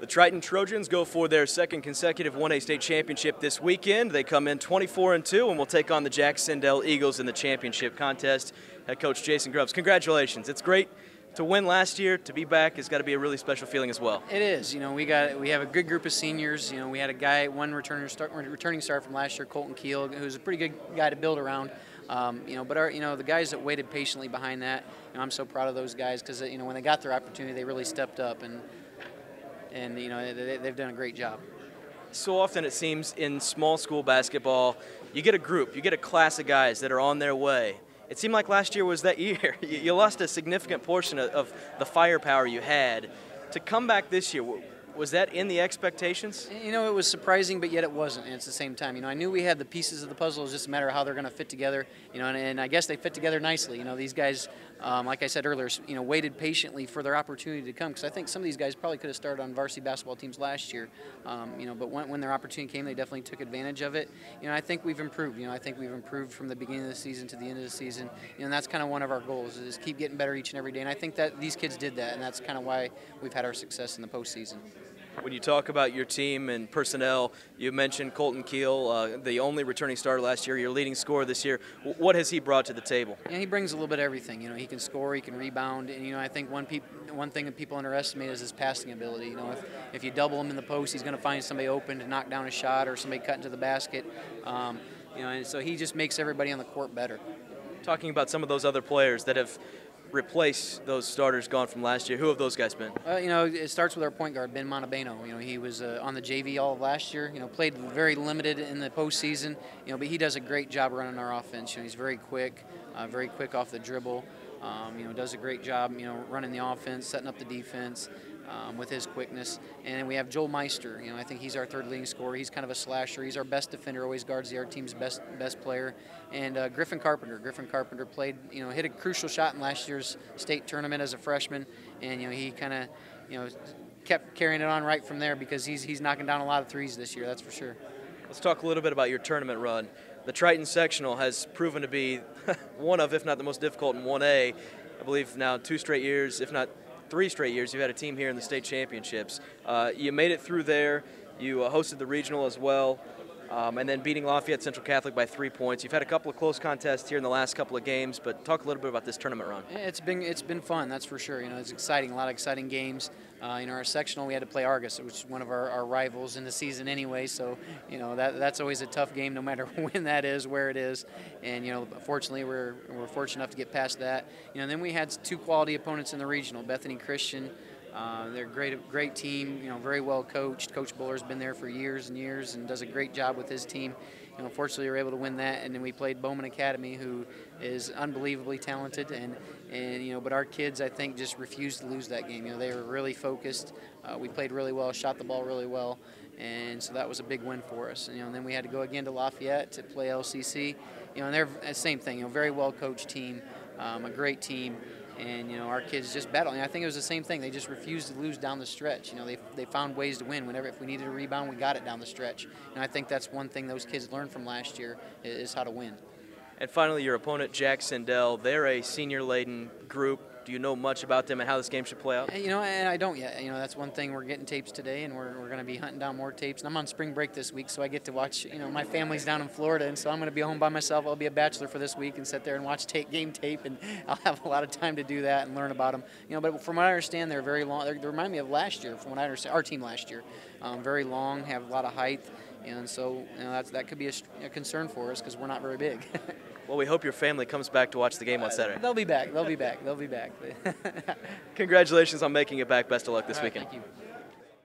The Triton Trojans go for their second consecutive 1A state championship this weekend. They come in 24 and 2 and will take on the Jac-Cen-Del Eagles in the championship contest. Head coach Jason Groves, congratulations. It's great to win last year. To be back has got to be a really special feeling as well. It is. You know, we got we have a good group of seniors. You know, we had a guy, one returner start, returning star from last year, Colton Keel, who's a pretty good guy to build around. Um, you know, but our, you know, the guys that waited patiently behind that, you know, I'm so proud of those guys because you know when they got their opportunity, they really stepped up and and you know they, they've done a great job. So often it seems in small school basketball, you get a group, you get a class of guys that are on their way. It seemed like last year was that year. You lost a significant portion of the firepower you had. To come back this year, was that in the expectations? Eh, you know, it was surprising, but yet it wasn't. And it's the same time, you know, I knew we had the pieces of the puzzle. It's just a matter of how they're going to fit together. You know, and, and, I guess they fit together nicely. You know, these guys, um, like I said earlier, you know, waited patiently for their opportunity to come because I think some of these guys probably could have started on varsity basketball teams last year. Um, you know, but when, when their opportunity came, they definitely took advantage of it. You know, I think we've improved. You know, I think we've improved from the beginning of the season to the end of the season. You know, and that's kind of one of our goals is keep getting better each and every day. And I think that these kids did that, and that's kind of why we've had our success in the postseason. When you talk about your team and personnel, you mentioned Colton Keel, uh, the only returning starter last year, your leading scorer this year. What has he brought to the table? Yeah, he brings a little bit of everything. You know, he can score, he can rebound, and you know, I think one one thing that people underestimate is his passing ability. You know, if, if you double him in the post, he's going to find somebody open to knock down a shot or somebody cut into the basket. Um, you know, and so he just makes everybody on the court better. Talking about some of those other players that have replace those starters gone from last year? Who have those guys been? Uh, you know, it starts with our point guard Ben Montabeno. You know, he was uh, on the JV all of last year. You know, played very limited in the postseason. You know, but he does a great job running our offense. You know, he's very quick, uh, very quick off the dribble. Um, you know, does a great job. You know, running the offense, setting up the defense um, with his quickness. And we have Joel Meister. You know, I think he's our third leading scorer. He's kind of a slasher. He's our best defender. Always guards the our team's best best player. And uh, Griffin Carpenter. Griffin Carpenter played. You know, hit a crucial shot in last year's state tournament as a freshman. And you know, he kind of, you know, kept carrying it on right from there because he's he's knocking down a lot of threes this year. That's for sure. Let's talk a little bit about your tournament run. The Triton Sectional has proven to be one of, if not the most difficult in 1A. I believe now two straight years, if not three straight years you've had a team here in the state championships. Uh, you made it through there. You uh, hosted the regional as well. Um, and then beating Lafayette Central Catholic by three points. You've had a couple of close contests here in the last couple of games, but talk a little bit about this tournament run. It's been it's been fun, that's for sure. You know, it's exciting, a lot of exciting games. Uh, know, our sectional we had to play Argos, which is one of our, our, rivals in the season anyway. So, you know, that that's always a tough game, no matter when that is, where it is. And you know, fortunately, we're we're fortunate enough to get past that. You know, then we had two quality opponents in the regional, Bethany Christian. Uh, they're a great, great team. You know, very well coached. Coach Buller's been there for years and years and does a great job with his team. You know, fortunately, we were able to win that, and then we played Bowman Academy, who is unbelievably talented, and and you know, but our kids, I think, just refused to lose that game. You know, they were really focused. Uh, we played really well, shot the ball really well, and so that was a big win for us. And, you know, and then we had to go again to Lafayette to play LCC. You know, and they're the same thing. You know, very well coached team, um, a great team and you know our kids just battling. I think it was the same thing. They just refused to lose down the stretch. You know, they, they found ways to win. Whenever if we needed a rebound, we got it down the stretch. And I think that's one thing those kids learned from last year is how to win. And finally, your opponent, Jac-Cen-Del. They're a senior-laden group do you know much about them and how this game should play out? You know, and I don't yet. You know, that's one thing. We're getting tapes today, and we're, we're going to be hunting down more tapes. And I'm on spring break this week, so I get to watch. You know, my family's down in Florida, and so I'm going to be home by myself. I'll be a bachelor for this week and sit there and watch tape, game tape, and I'll have a lot of time to do that and learn about them. You know, but from what I understand, they're very long. They're, they remind me of last year. From what I understand, our team last year, um, very long, have a lot of height, and so you know, that's that could be a, a concern for us because we're not very big. Well, we hope your family comes back to watch the game on Saturday. They'll be back. They'll be back. They'll be back. Congratulations on making it back. Best of luck this right, weekend. Thank you.